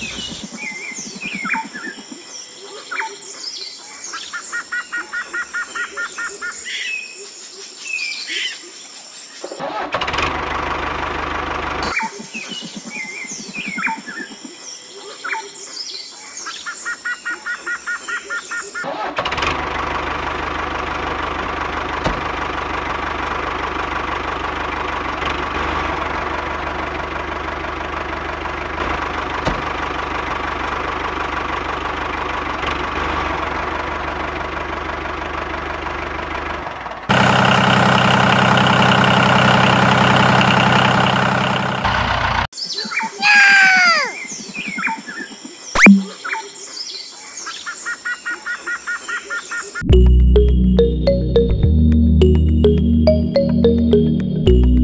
you